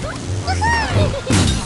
Woohoo!